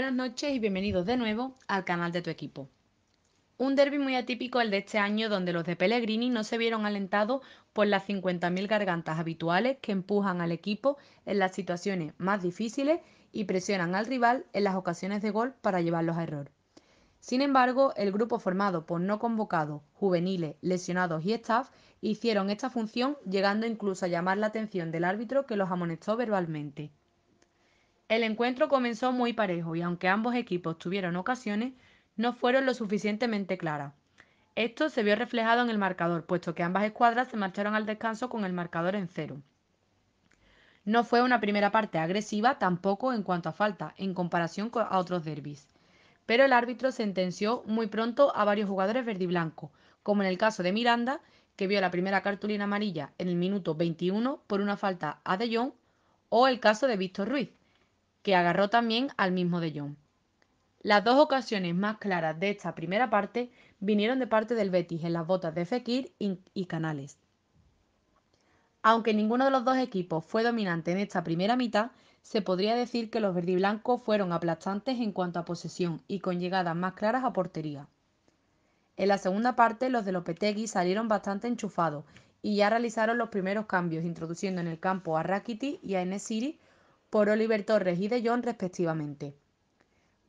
noches y bienvenidos de nuevo al canal de tu equipo. Un derby muy atípico el de este año donde los de Pellegrini no se vieron alentados por las 50.000 gargantas habituales que empujan al equipo en las situaciones más difíciles y presionan al rival en las ocasiones de gol para llevarlos a error. Sin embargo, el grupo formado por no convocados, juveniles, lesionados y staff hicieron esta función llegando incluso a llamar la atención del árbitro que los amonestó verbalmente. El encuentro comenzó muy parejo y aunque ambos equipos tuvieron ocasiones, no fueron lo suficientemente claras. Esto se vio reflejado en el marcador, puesto que ambas escuadras se marcharon al descanso con el marcador en cero. No fue una primera parte agresiva tampoco en cuanto a falta, en comparación con a otros derbis. Pero el árbitro sentenció muy pronto a varios jugadores verdiblancos, como en el caso de Miranda, que vio la primera cartulina amarilla en el minuto 21 por una falta a De Jong, o el caso de Víctor Ruiz, que agarró también al mismo de Jong. Las dos ocasiones más claras de esta primera parte vinieron de parte del Betis en las botas de Fekir y Canales. Aunque ninguno de los dos equipos fue dominante en esta primera mitad, se podría decir que los verdiblancos fueron aplastantes en cuanto a posesión y con llegadas más claras a portería. En la segunda parte, los de Lopetegui salieron bastante enchufados y ya realizaron los primeros cambios, introduciendo en el campo a Rakiti y a Enesiri por Oliver Torres y De Jong respectivamente.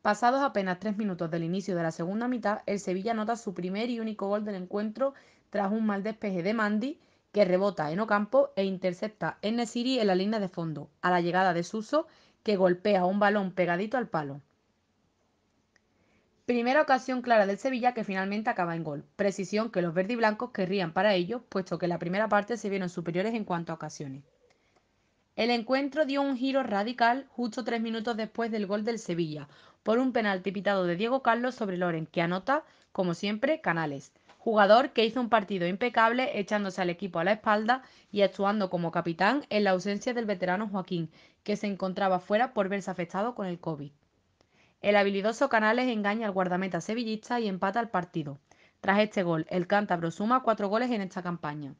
Pasados apenas tres minutos del inicio de la segunda mitad, el Sevilla anota su primer y único gol del encuentro tras un mal despeje de Mandy que rebota en Ocampo e intercepta en Nesiri en la línea de fondo, a la llegada de Suso que golpea un balón pegadito al palo. Primera ocasión clara del Sevilla que finalmente acaba en gol, precisión que los verdiblancos querrían para ellos, puesto que la primera parte se vieron superiores en cuanto a ocasiones. El encuentro dio un giro radical justo tres minutos después del gol del Sevilla, por un penalti pitado de Diego Carlos sobre Loren, que anota, como siempre, Canales, jugador que hizo un partido impecable echándose al equipo a la espalda y actuando como capitán en la ausencia del veterano Joaquín, que se encontraba fuera por verse afectado con el COVID. El habilidoso Canales engaña al guardameta sevillista y empata el partido. Tras este gol, el cántabro suma cuatro goles en esta campaña.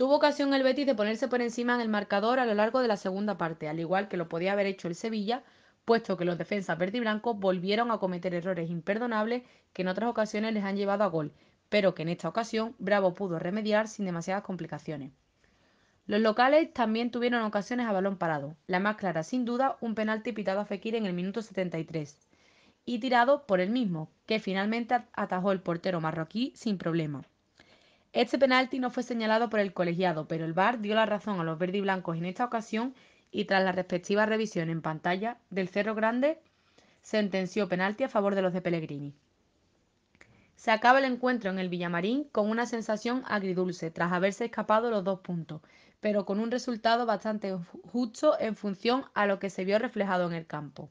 Tuvo ocasión el Betis de ponerse por encima en el marcador a lo largo de la segunda parte, al igual que lo podía haber hecho el Sevilla, puesto que los defensas verde y blanco volvieron a cometer errores imperdonables que en otras ocasiones les han llevado a gol, pero que en esta ocasión Bravo pudo remediar sin demasiadas complicaciones. Los locales también tuvieron ocasiones a balón parado, la más clara sin duda un penalti pitado a Fekir en el minuto 73 y tirado por el mismo, que finalmente atajó el portero marroquí sin problema. Este penalti no fue señalado por el colegiado, pero el VAR dio la razón a los verdes y blancos en esta ocasión y tras la respectiva revisión en pantalla del Cerro Grande, sentenció penalti a favor de los de Pellegrini. Se acaba el encuentro en el Villamarín con una sensación agridulce tras haberse escapado los dos puntos, pero con un resultado bastante justo en función a lo que se vio reflejado en el campo.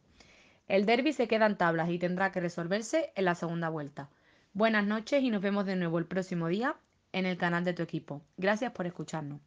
El derby se queda en tablas y tendrá que resolverse en la segunda vuelta. Buenas noches y nos vemos de nuevo el próximo día en el canal de tu equipo. Gracias por escucharnos.